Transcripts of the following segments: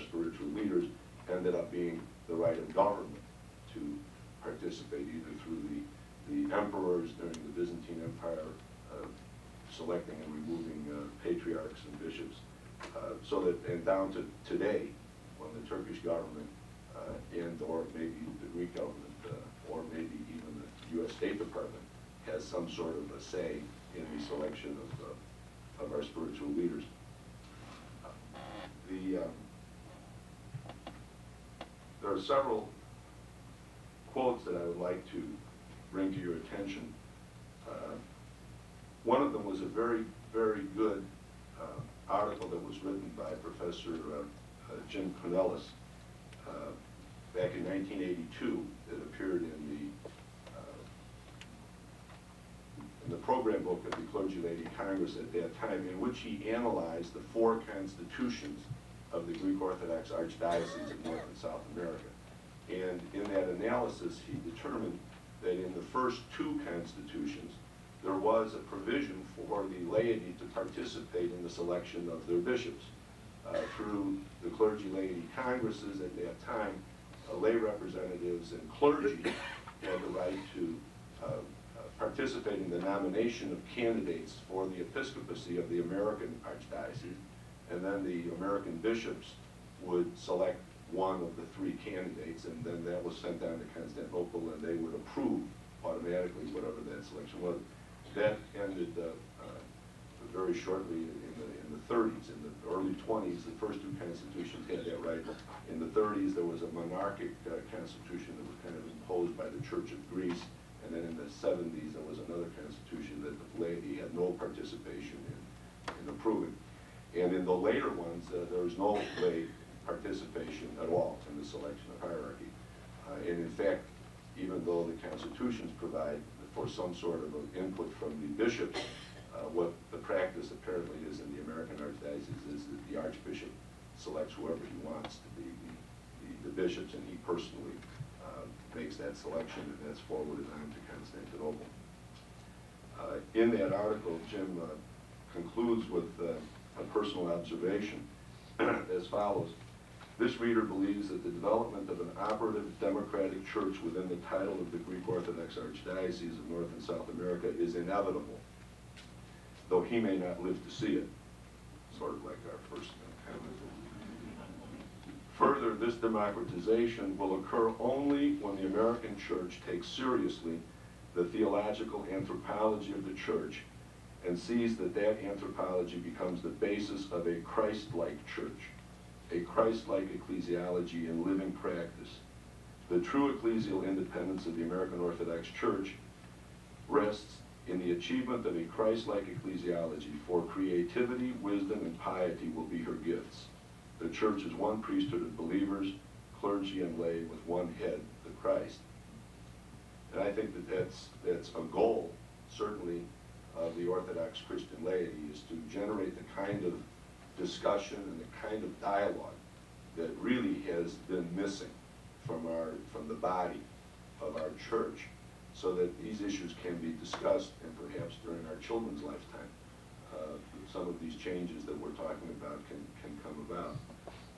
spiritual leaders ended up being the right of government to participate either through the, the emperors during the Byzantine Empire, uh, selecting and removing uh, patriarchs and bishops, uh, so that, and down to today, when the Turkish government uh, and or maybe the Greek government, uh, or maybe even the U.S. State Department has some sort of a say in the selection of, uh, of our spiritual leaders. The, um, there are several quotes that I would like to bring to your attention. Uh, one of them was a very, very good uh, article that was written by Professor uh, uh Jim Cornelis uh, back in 1982 that appeared in the uh, in the program book of the Clergy Laity Congress at that time, in which he analyzed the four constitutions of the Greek Orthodox Archdiocese of North and South America. And in that analysis, he determined that in the first two constitutions, there was a provision for the laity to participate in the selection of their bishops. Uh, through the clergy laity congresses at that time, uh, lay representatives and clergy had the right to uh, uh, participate in the nomination of candidates for the episcopacy of the American archdiocese and then the American bishops would select one of the three candidates, and then that was sent down to Constantinople, and they would approve automatically whatever that selection was. That ended uh, uh, very shortly in the, in the 30s. In the early 20s, the first two constitutions had that right. In the 30s, there was a monarchic uh, constitution that was kind of imposed by the Church of Greece, and then in the 70s, there was another constitution that the laity had no participation in, in approving. And in the later ones, uh, there was no lay participation at all in the selection of hierarchy. Uh, and in fact, even though the constitutions provide for some sort of input from the bishops, uh, what the practice apparently is in the American Archdiocese is that the Archbishop selects whoever he wants to be the, the, the bishops, and he personally uh, makes that selection, and that's forwarded on to Constantinople. Uh, in that article, Jim uh, concludes with a personal observation as follows. This reader believes that the development of an operative democratic church within the title of the Greek Orthodox Archdiocese of North and South America is inevitable, though he may not live to see it. Sort of like our first comment. Further, this democratization will occur only when the American church takes seriously the theological anthropology of the church and sees that that anthropology becomes the basis of a Christ-like church, a Christ-like ecclesiology in living practice. The true ecclesial independence of the American Orthodox Church rests in the achievement of a Christ-like ecclesiology, for creativity, wisdom, and piety will be her gifts. The church is one priesthood of believers, clergy and lay, with one head, the Christ. And I think that that's, that's a goal, certainly, of the Orthodox Christian laity is to generate the kind of discussion and the kind of dialogue that really has been missing from our from the body of our church so that these issues can be discussed and perhaps during our children's lifetime uh, some of these changes that we're talking about can, can come about.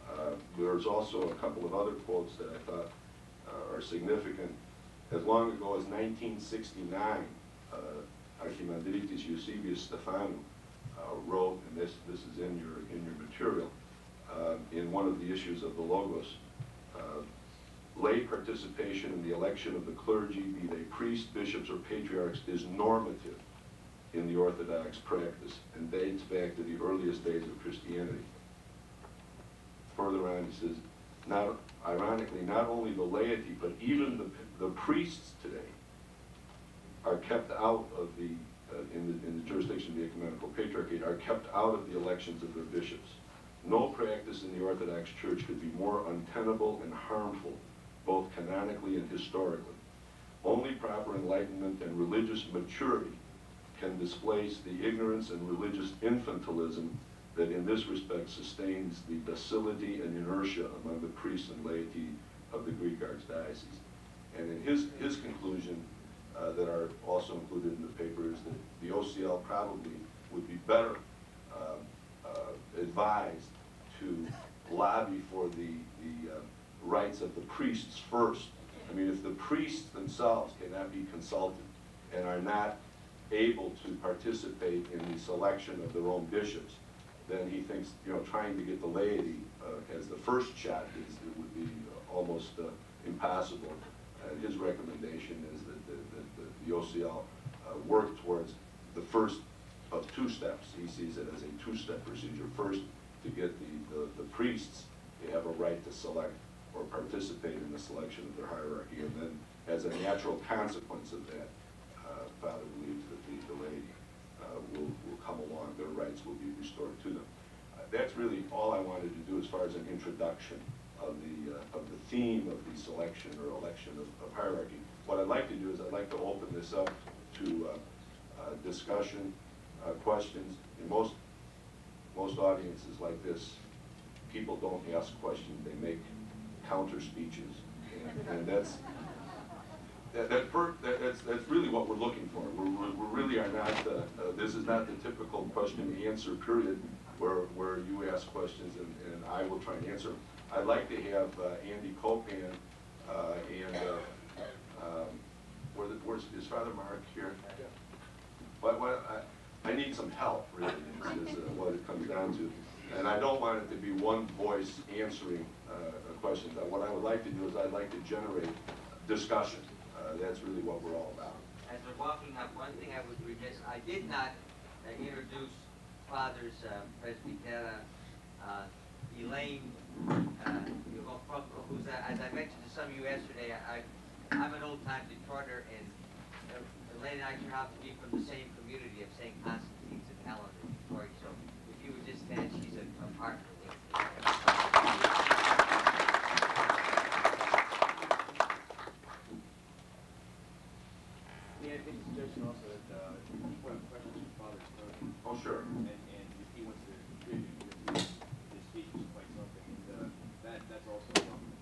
Uh, there's also a couple of other quotes that I thought uh, are significant. As long ago as 1969, Archimandritis Eusebius Stephanou uh, wrote, and this, this is in your, in your material, uh, in one of the issues of the Logos, uh, lay participation in the election of the clergy, be they priests, bishops, or patriarchs, is normative in the Orthodox practice and dates back to the earliest days of Christianity. Further on, he says, not, ironically, not only the laity, but even the, the priests today are kept out of the, uh, in the, in the jurisdiction of the ecumenical patriarchate, are kept out of the elections of their bishops. No practice in the Orthodox Church could be more untenable and harmful, both canonically and historically. Only proper enlightenment and religious maturity can displace the ignorance and religious infantilism that in this respect sustains the docility and inertia among the priests and laity of the Greek Archdiocese. And in his, his conclusion, uh, that are also included in the paper is that the OCL probably would be better uh, uh, advised to lobby for the, the uh, rights of the priests first. I mean, if the priests themselves cannot be consulted and are not able to participate in the selection of their own bishops, then he thinks, you know, trying to get the laity uh, as the first shot is, it would be uh, almost uh, impossible. And his recommendation is the, OCL uh, work towards the first of two steps. He sees it as a two-step procedure. First, to get the, the, the priests to have a right to select or participate in the selection of their hierarchy, and then as a natural consequence of that, uh, Father believes that the, laity uh, will, will come along, their rights will be restored to them. Uh, that's really all I wanted to do as far as an introduction of the, uh, of the theme of the selection or election of, of hierarchy. What I'd like to do is I'd like to open this up to uh, uh, discussion, uh, questions. In most, most audiences like this, people don't ask questions, they make counter speeches. And, and that's, that, that, per, that, that's, that's really what we're looking for. We really are not, uh, this is not the typical question and answer period where, where you ask questions and, and I will try and answer. I'd like to have uh, Andy Copan and, um, where the, where's, is Father Mark here? But what, I, I need some help, really, is, is uh, what it comes down to. And I don't want it to be one voice answering uh, questions. Uh, What I would like to do is I'd like to generate discussion. Uh, That's really what we're all about. As we're walking up, one thing I was remiss, I did not uh, introduce Fathers uh, Presbytera uh, Elaine, uh, who's, uh, as I mentioned to some of you yesterday, I, I'm an old-time Detroiter, and uh, Elaine and I turn out to be from the same community of St. Constantine's and Helen in Detroit, so if you would just stand, she's a a partner. Yeah, I think suggestion also that, uh, if you have questions for Father Stone, Oh, sure. and, and if he wants to contribute, because his, his speech is quite something, and, uh, that, that's also welcome.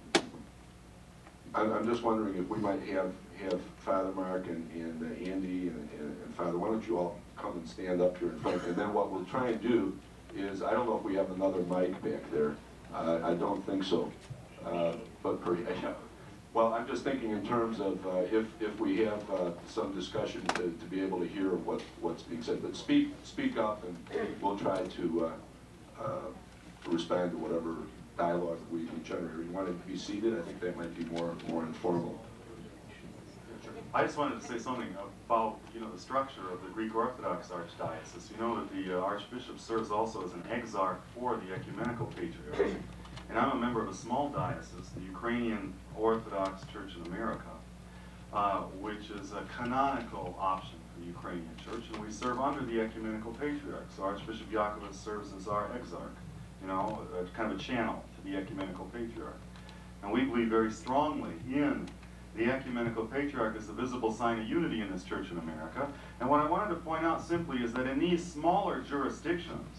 I'm, I'm just wondering if we might have, have Father Mark and, and uh, Andy and, and and Father, why don't you all come and stand up here in front? And then what we'll try and do is, I don't know if we have another mic back there. Uh, I don't think so. Uh, But, per- yeah. well, I'm just thinking in terms of uh, if, if we have uh, some discussion to, to be able to hear what, what's being said. But speak, speak up and we'll try to uh, respond to whatever dialogue we we generate. You want to be seated? I think that might be more, more informal. I just wanted to say something about, you know, the structure of the Greek Orthodox Archdiocese. You know that the uh, Archbishop serves also as an exarch for the Ecumenical Patriarch. And I'm a member of a small diocese, the Ukrainian Orthodox Church in America, uh, which is a canonical option for the Ukrainian Church, and we serve under the Ecumenical Patriarch. So Archbishop Iakovos serves as our exarch, you know, a, kind of a channel the Ecumenical Patriarch. And we believe very strongly in the ecumenical patriarch as a visible sign of unity in this church in America. And what I wanted to point out simply is that in these smaller jurisdictions,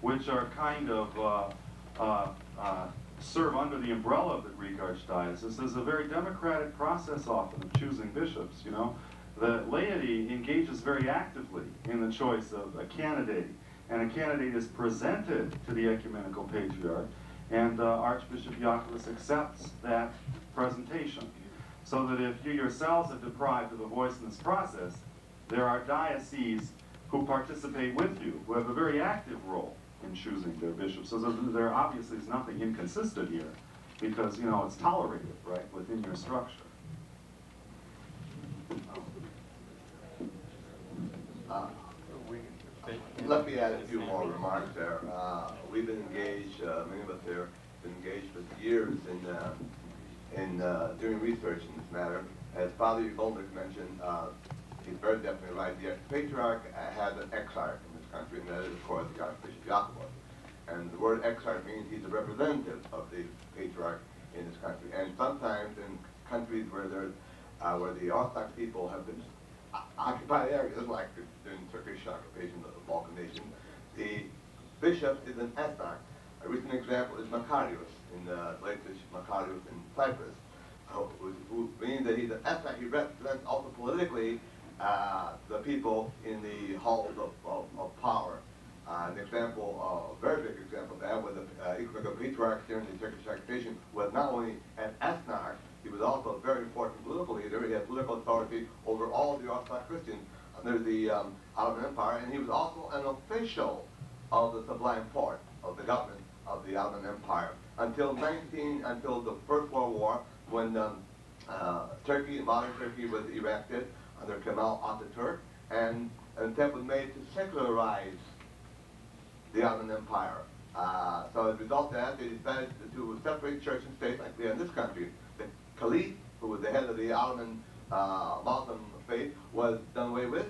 which are kind of uh, uh, uh, serve under the umbrella of the Greek Archdiocese, there's a very democratic process often of choosing bishops, you know. The laity engages very actively in the choice of a candidate, and a candidate is presented to the ecumenical patriarch, and uh, Archbishop Iakovos accepts that presentation so that if you yourselves are deprived of a voice in this process, there are dioceses who participate with you, who have a very active role in choosing their bishops. So there, there obviously is nothing inconsistent here, because, you know, it's tolerated, right, within your structure. Uh, Let me add a few more remarks there. Uh, We've been engaged, uh, many of us here, been engaged for years in, uh, in uh, doing research in this matter. As Father Goldberg mentioned, uh, he's very definitely right. The patriarch has an exarch in this country, and that is, of course, the Archbishop Iakovos. And the word exarch means he's a representative of the patriarch in this country. And sometimes in countries where there, uh, where the Orthodox people have been occupied areas, like in Turkish occupation of the Balkan nation, the bishop is an exarch. A recent example is Macarius, in the latest Macarius in Cyprus, who, means that he's an exarch. He represents also politically uh, the people in the halls of, of, of power. Uh, an example, a very big example of that was the uh, patriarch during the Turkish occupation was not only an ethnarch, he was also a very important political leader. He had political authority over all the Orthodox Christians under the um, Ottoman Empire, and he was also an official of the Sublime Porte of the government of the Ottoman Empire until 19 until the First World War, when um, uh, Turkey, modern Turkey, was erected under Kemal Ataturk, and an attempt was made to secularize the Ottoman Empire. Uh, so as a result of that, they decided to separate church and state like they in this country. Caliph, who was the head of the Ottoman uh, Muslim faith, was done away with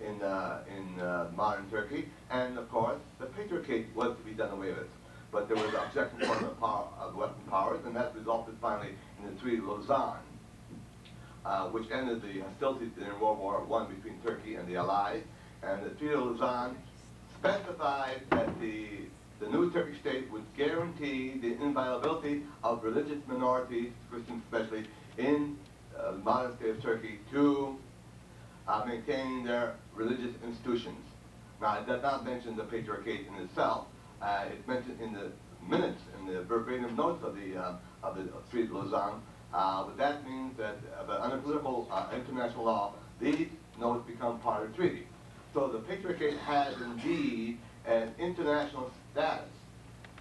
in, uh, in uh, modern Turkey. And of course, the Patriarchate was to be done away with. But there was objection from the power of Western powers, and that resulted finally in the Treaty of Lausanne, uh, which ended the hostilities during World War I between Turkey and the Allies. And the Treaty of Lausanne specified that the, the new Turkish state would guarantee the inviolability of religious minorities, Christians especially, in uh, the modern state of Turkey to uh, maintain their religious institutions. Now, it does not mention the Patriarchate in itself. Uh, it's mentioned in the minutes, in the verbatim notes of the, uh, of the Treaty of Lausanne. Uh, but that means that uh, under political uh, international law, these notes become part of the treaty. So the Patriarchate has indeed an international status.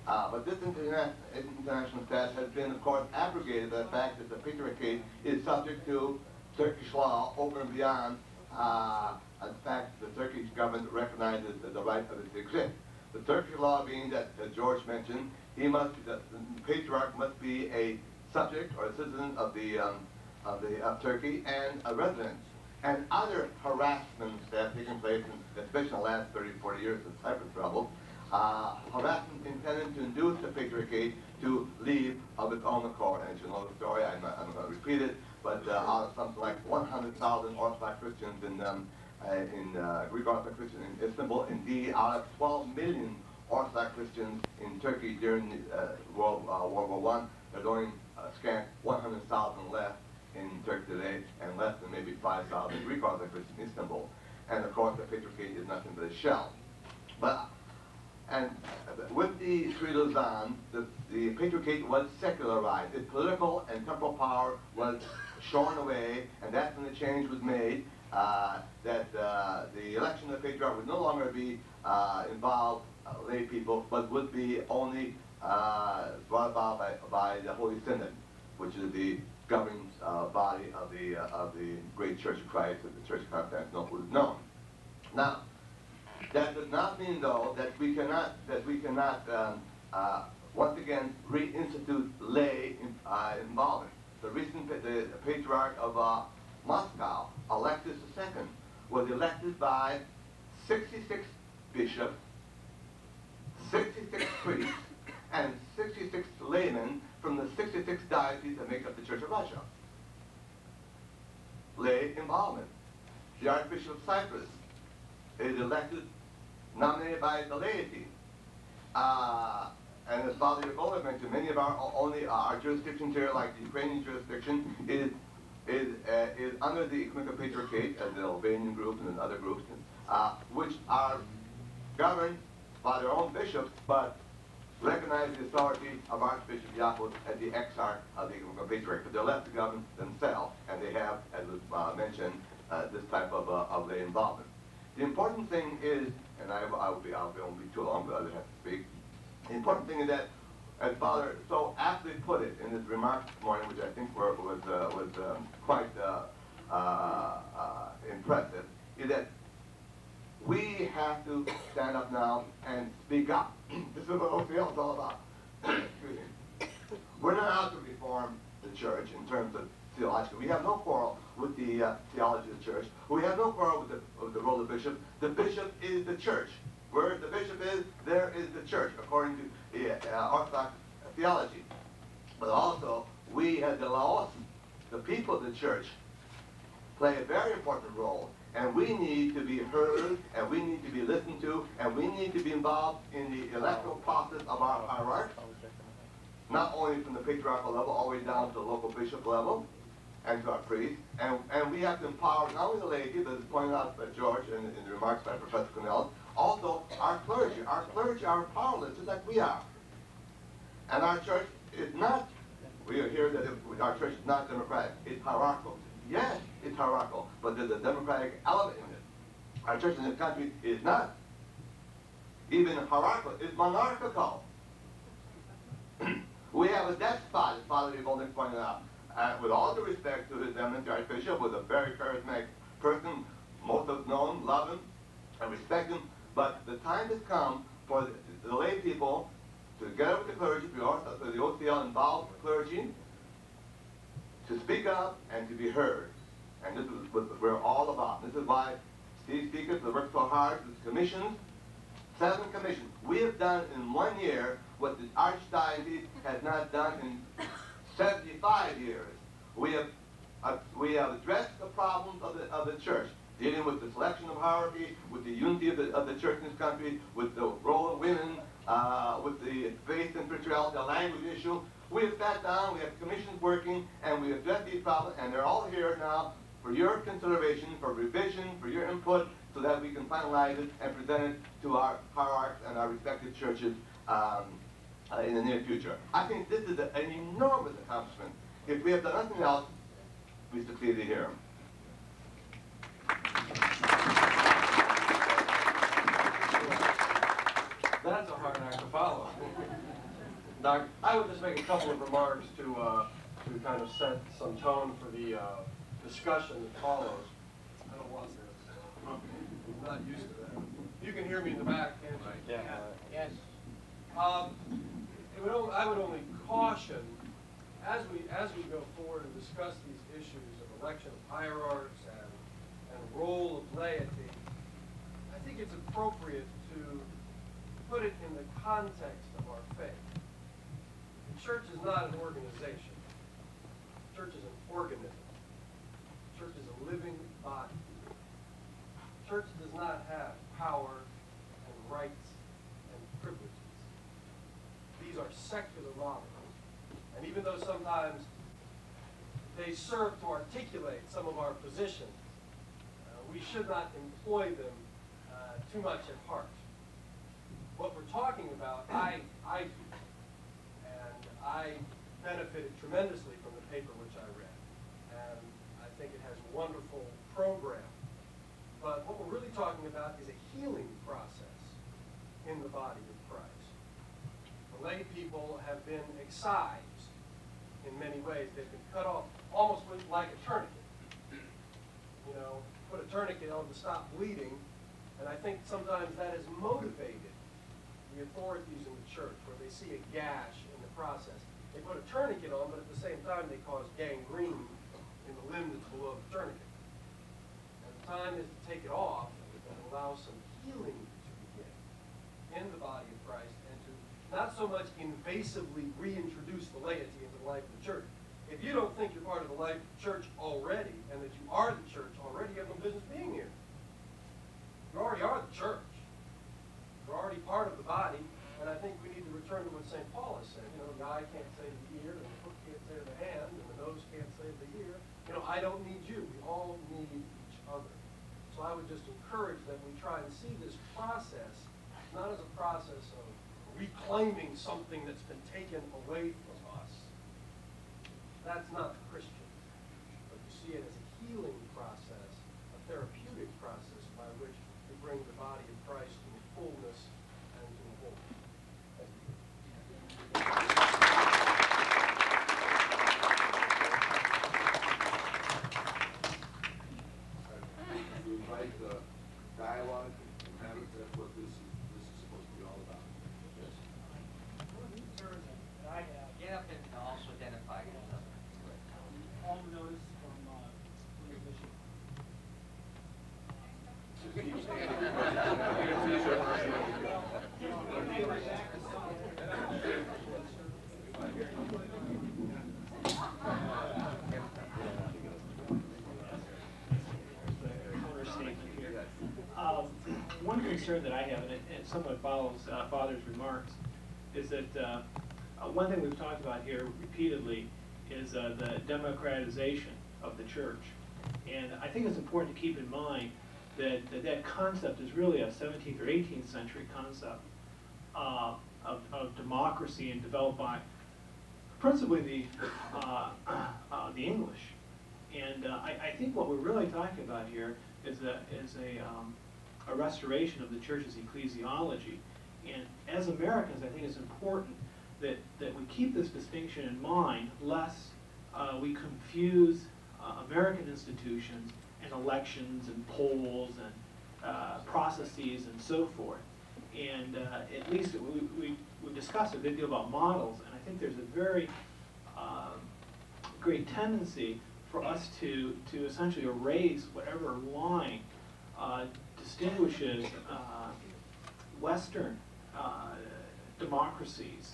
Uh, but this interna international status has been, of course, abrogated by the fact that the Patriarchate is subject to Turkish law over and beyond uh, the fact that the Turkish government recognizes the right of it to exist. The Turkish law being that, as George mentioned, he must, the, the patriarch must be a subject or a citizen of the, um, of the of Turkey and a resident and other harassments that have taken place, in, especially in the last 30, 40 years of Cyprus trouble, uh, harassment intended to induce the patriarchate to leave of its own accord. And you know the story, I'm I'm going to repeat it, but uh, out of something like 100,000 Orthodox Christians in, um, uh, in uh, Greek Orthodox Christians in Istanbul, indeed out of 12 million Orthodox Christians in Turkey during the, uh, World, uh, World War I, there's only scant 100,000 left in Turkey today, and less than maybe 5,000 Greek Orthodox Christians in Istanbul. And of course, the Patriarchate is nothing but a shell. But and with the of Lausanne, the, the Patriarchate was secularized. Its political and temporal power was shorn away, and that's when the change was made, uh, that uh, the election of the Patriarch would no longer be uh, involve uh, lay people, but would be only uh, brought about by, by the Holy Synod, which is the governing uh, body of the, of the great Church of Christ, the Church of Constantinople is known. Now, that does not mean, though, that we cannot that we cannot um, uh, once again reinstitute lay in, uh, involvement. The recent the, the patriarch of uh, Moscow, Alexis II, was elected by 66 bishops, 66 priests, and 66 laymen from the 66 dioceses that make up the Church of Russia. Lay involvement. The Archbishop of Cyprus is elected, nominated by the laity. Uh, and as Father Yagola mentioned, many of our only uh, our jurisdictions here, like the Ukrainian jurisdiction, is is uh, is under the Ecumenical Patriarchate, as the Albanian group and other groups, uh, which are governed by their own bishops, but recognize the authority of Archbishop Yakov as the exarch of the Ecumenical Patriarchate. But they're left to govern themselves, and they have, as was uh, mentioned, uh, this type of, of lay involvement. The important thing is, and I, I will be, I won't be too long, but others have to speak. The important thing is that, as Father so aptly put it in his remarks this morning, which I think were, was, uh, was um, quite uh, uh, uh, impressive, is that we have to stand up now and speak up. this is what OCL is all about. We're not out to reform the church in terms of We have no quarrel with the uh, theology of the church. We have no quarrel with the, with the role of the bishop. The bishop is the church. Where the bishop is, there is the church, according to uh, Orthodox theology. But also, we as the Laos, the people of the church, play a very important role. And we need to be heard, and we need to be listened to, and we need to be involved in the electoral process of our hierarchy, not only from the patriarchal level all the way down to the local bishop level, and our priests. And, and we have to empower not only the laity, but as pointed out by George in, in the remarks by Professor Cornell, Also, our clergy, our clergy are powerless, just like we are. And our church is not, we hear that it- our church is not democratic, it's hierarchical. Yes, it's hierarchical, but there's a democratic element in it. Our church in this country is not. Even hierarchical, it's monarchical. we have a despot, as Father Ugolnik pointed out. Uh, with all due respect to his eminence the Archbishop, was a very charismatic person. Most of us know him, love him, and respect him. But the time has come for the, lay people, to together with the clergy, the OCL involved clergy, to speak up and to be heard. And this is what we're all about. This is why Steve Speakers has worked so hard with commissions, seven commissions. We have done in one year what the Archdiocese has not done in 75 years. We have, uh, we have addressed the problems of the, of the church, dealing with the selection of hierarchy, with the unity of the, of the church in this country, with the role of women, uh, with the faith and spirituality, the language issue. We have sat down, we have commissions working, and we have addressed these problems, and they're all here now for your consideration, for revision, for your input, so that we can finalize it and present it to our hierarchs and our respective churches um, uh, in the near future. I think this is a- an enormous accomplishment. If we have done nothing else, we succeeded here. That's a hard act to follow. Doc, I would just make a couple of remarks to, uh, to kind of set some tone for the, uh, discussion that follows. I don't want this. I'm not used to that. You can hear me in the back, can't you? Yeah. Yes. Um, it would, I would only caution, as we, as we go forward and discuss these issues of election of hierarchs and, and role of laity, I think it's appropriate to put it in the context of our faith. The church is not an organization. The church is an organism. The church is a living body. The church does not have power and rights and privileges. These are secular models. And even though sometimes they serve to articulate some of our positions, uh, we should not employ them uh, too much at heart. What we're talking about, I, I and I benefited tremendously from the paper which I read. And I think it has a wonderful program. But what we're really talking about is a healing process in the body lay people have been excised in many ways. They've been cut off almost like a tourniquet. You know, put a tourniquet on to stop bleeding, and I think sometimes that has motivated the authorities in the church where they see a gash in the process. They put a tourniquet on, but at the same time they cause gangrene in the limb that's below the tourniquet. And the time is to take it off and allow some healing to begin in the body of Christ not so much invasively reintroduce the laity into the life of the church. If you don't think you're part of the life of the church already and that you are the church already, you have no business being here. You already are the church. We're already part of the body, and I think we need to return to what St. Paul has said. You know, the eye can't save the ear, and the foot can't save the hand, and the nose can't save the ear. You know, I don't need you. We all need each other. So I would just encourage that we try and see this process not as a process of reclaiming something that's been taken away from us. That's not Christian. But you see it as a healing process, a therapeutic process by which we bring the body of Christ to the fullness and to the wholeness. Thank you. We invite uh, dialogue, and have it, that's what this is, this is supposed to be all about. Yes. Get up and also identify yourself. home notice from, uh, William Bishop. Just keep standing. Um, One concern that I have, and it it somewhat follows uh, Father's remarks, is that uh, uh, one thing we've talked about here repeatedly is uh, the democratization of the church. And I think it's important to keep in mind that, that that concept is really a 17th or 18th century concept uh, of, of democracy and developed by principally the, uh, uh, the English. And uh, I, I think what we're really talking about here is a, is a, um, a restoration of the church's ecclesiology. And as Americans, I think it's important that, that we keep this distinction in mind, lest uh, we confuse uh, American institutions and elections and polls and processes and so forth. And uh, at least we, we, we discussed a good deal about models, and I think there's a very um, great tendency for us to, to essentially erase whatever line uh, distinguishes uh, Western uh, democracies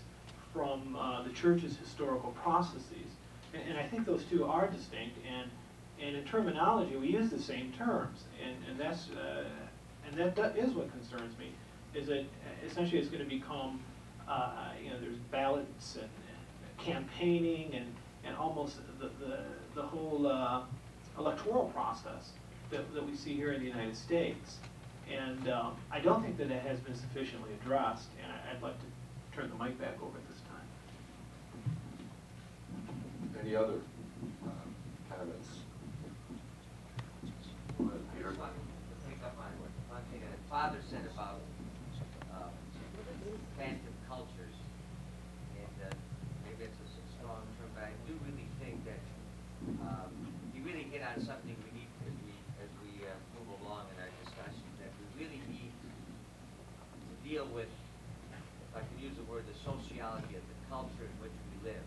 from uh, the church's historical processes. And, and I think those two are distinct, and, and in terminology, we use the same terms, and, and that's, and that, that is what concerns me, is that essentially it's gonna become, uh, you know, there's ballots and, and campaigning and, and almost the, the, the whole, uh, electoral process that, that we see here in the United States. And, um, I don't think that it has been sufficiently addressed, and I- I'd like to turn the mic back over at this time. Any other um, comments? Go ahead, Peter. Just want to pick up on one thing that Father said about, um, phantom cultures. And, uh, maybe it's a s- strong term, but I do really think that, um, he really hit on something we need as we, as we, uh, move along in our discussion, that we really need to deal with, if I can use the word, the sociology of the culture in which we live.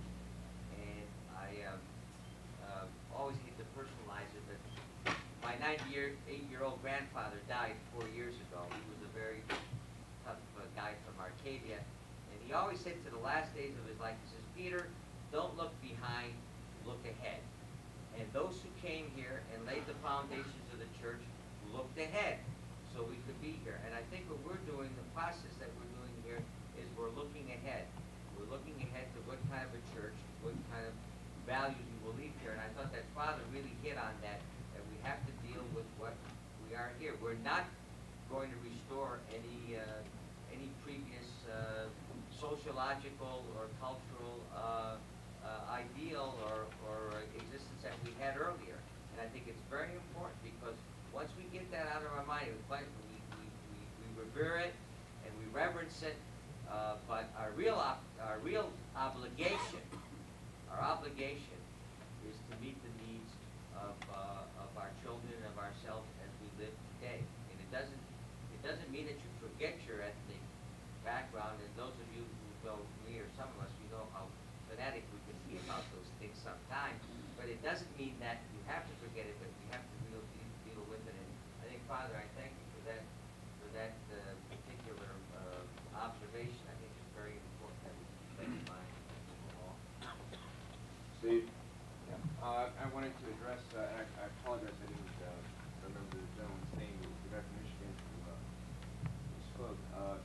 And I, um, uh, always hate to personalize it, but my ninety-year, eight-year-old grandfather died four years ago. He was a very tough uh, guy from Arcadia. And he always said to the last days of his life, he says, Peter, don't look behind, look ahead. And those who came here and laid the foundations of the church looked ahead so we could be here. And I think what we're doing, the process that we're doing here, is we're looking ahead. We're looking ahead to what kind of a church, what kind of values we will leave here. And I thought that Father really hit on that, that we have to deal with what we are here. We're not going to restore any, uh, any previous, uh, sociological or cultural, uh, uh, ideal or, or existence that we had earlier. And I think it's very important because once we get that out of our mind, we, we, we, we revere it and we reverence it, uh, but our real our real obligation, our obligation is to meet the needs of, uh, of our children, of ourselves as we live today. And it doesn't, it doesn't mean that you forget your ethnic background, and those of you who know me or some of us, we know how fanatic we can be about those things sometimes. But it doesn't mean that you have to forget it, but you have to deal, deal with it. And I think, Father, I thank you for that, for that, uh, particular, uh, observation. I think it's very important that we keep that in mind. Steve? Uh, I wanted to address, uh, I I apologize, I didn't, uh, remember the gentleman's name, the guy from Michigan who, uh, who spoke. Uh,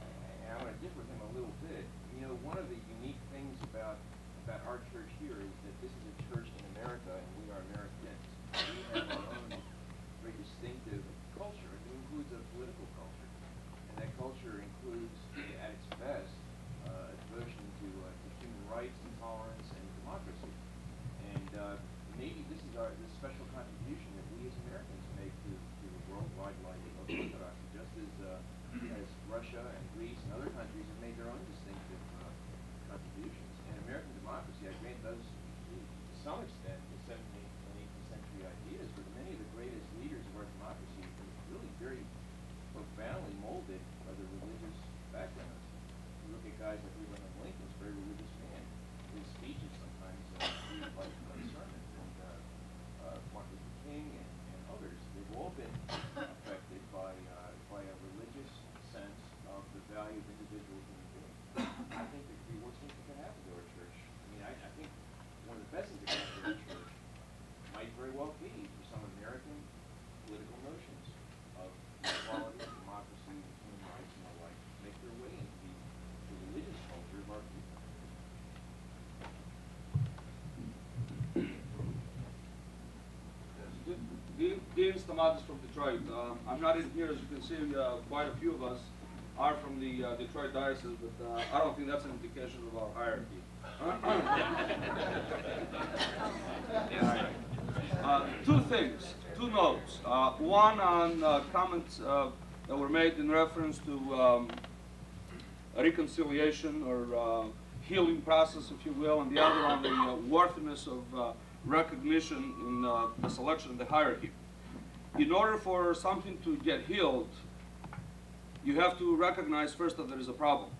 and I wanna differ with him a little bit. You know, one of the unique things about, about our church here is that this is a church in America and we are Americans. We have our own very distinctive culture. It includes a political culture. And that culture includes, at its best, uh, a devotion to, uh, to human rights and tolerance and democracy. And uh, maybe this is our this special contribution that we as Americans make to, to the worldwide life of Orthodoxy, just as uh, as Russia and Greece and other countries have made their own distinctive uh, contributions. And American democracy, I grant, does to some extent the 17th and 18th century ideas, but many of the greatest leaders of our democracy have been really very profoundly molded by their religious backgrounds. You look at guys like Abraham Lincoln, who's a very religious man. His speeches sometimes uh, read like, like sermons, and uh, uh, Martin Luther King and, and others, they've all been affected by uh, by a religious sense of the value of individual human beings. I think that the worst thing that can happen to our church. I mean, I, I think one of the best things that can happen to our church might very well be for some American political notions of equality, democracy, human rights, and the like, make their way into the, the religious culture of Dean Stamatis from Detroit. Um, I'm not in here, as you can see, uh, quite a few of us are from the uh, Detroit diocese, but uh, I don't think that's an indication of our hierarchy. Uh, two things, two notes. Uh, one on uh, comments that were made in reference to um, reconciliation or healing process, if you will, and the other on the worthiness of recognition in the selection of the hierarchy. In order for something to get healed, you have to recognize first that there is a problem.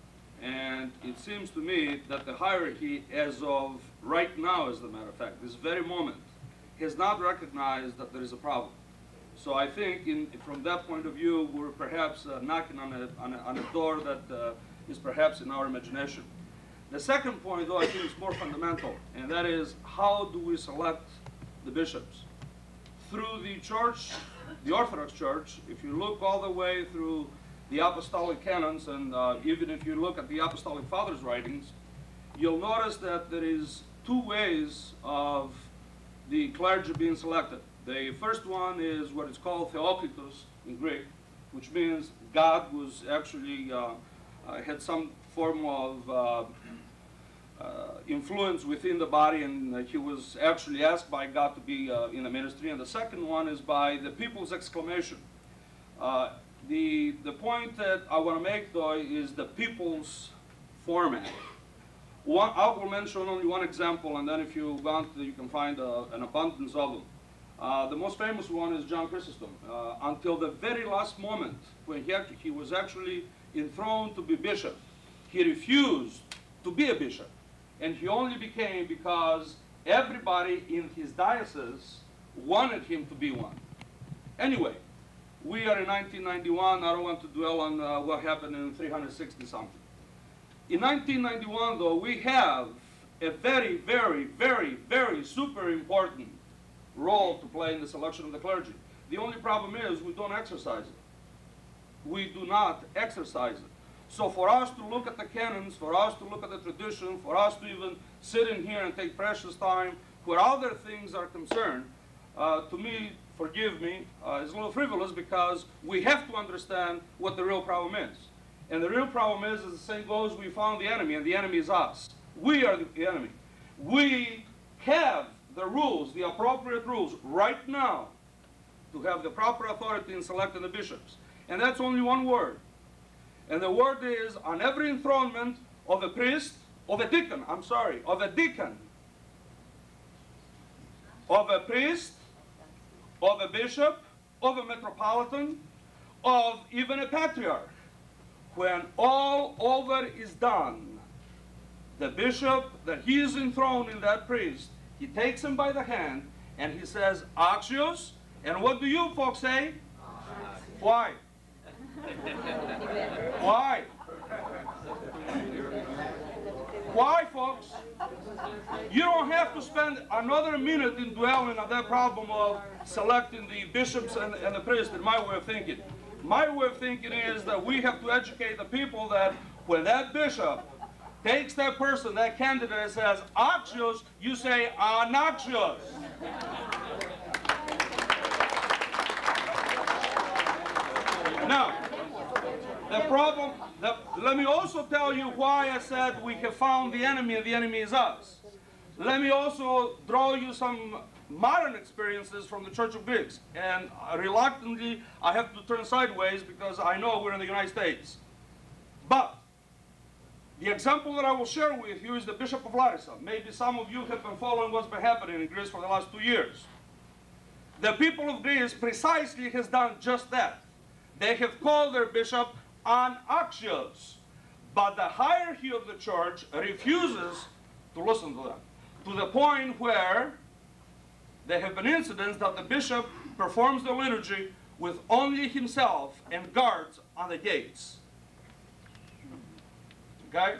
And it seems to me that the hierarchy, as of right now, as a matter of fact, this very moment, has not recognized that there is a problem. So I think, in, from that point of view, we're perhaps uh, knocking on a, on, a, on a door that uh, is perhaps in our imagination. The second point, though, I think is more fundamental, and that is how do we select the bishops? Through the church, the Orthodox Church, if you look all the way through the apostolic canons, and uh, even if you look at the apostolic fathers' writings, you'll notice that there is two ways of the clergy being selected. The first one is what is called theokritos in Greek, which means God was actually uh, uh, had some form of uh, influence within the body, and uh, he was actually asked by God to be uh, in the ministry. And the second one is by the people's exclamation. Uh, the the point that I want to make though is the people's format. One, I will mention only one example, and then if you want, you can find uh, an abundance of them. Uh, the most famous one is John Chrysostom. Uh, until the very last moment, when he, he was actually enthroned to be bishop, he refused to be a bishop. And he only became because everybody in his diocese wanted him to be one. Anyway, we are in 1991. I don't want to dwell on uh, what happened in 360 something. In 1991, though, we have a very, very, very, very super important role to play in the selection of the clergy. The only problem is we don't exercise it. We do not exercise it. So for us to look at the canons, for us to look at the tradition, for us to even sit in here and take precious time where other things are concerned, uh, to me, forgive me, uh, is a little frivolous because we have to understand what the real problem is. And the real problem is, as the saying goes, we found the enemy, and the enemy is us. We are the enemy. We have the rules, the appropriate rules, right now to have the proper authority in selecting the bishops. And that's only one word. And the word is on every enthronement of a priest, of a deacon, I'm sorry, of a deacon, of a priest, of a bishop, of a metropolitan, of even a patriarch. When all over is done, the bishop that he is enthroned in that priest, he takes him by the hand and he says, Axios. And what do you folks say? Why? Why? Why, folks? You don't have to spend another minute in dwelling on that problem of selecting the bishops and, and the priests, in my way of thinking. My way of thinking is that we have to educate the people that when that bishop takes that person, that candidate, and says, Axios, you say, Anaxios. Now, the problem, the, let me also tell you why I said we have found the enemy and the enemy is us. Let me also draw you some modern experiences from the Church of Greeks. And reluctantly, I have to turn sideways because I know we're in the United States. But the example that I will share with you is the Bishop of Larissa. Maybe some of you have been following what's been happening in Greece for the last two years. The people of Greece precisely has done just that. They have called their bishop anaxios. But the hierarchy of the church refuses to listen to them. To the point where there have been incidents that the bishop performs the liturgy with only himself and guards on the gates. Okay?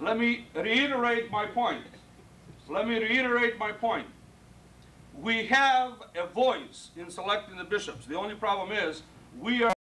Let me reiterate my point. Let me reiterate my point. We have a voice in selecting the bishops. The only problem is we are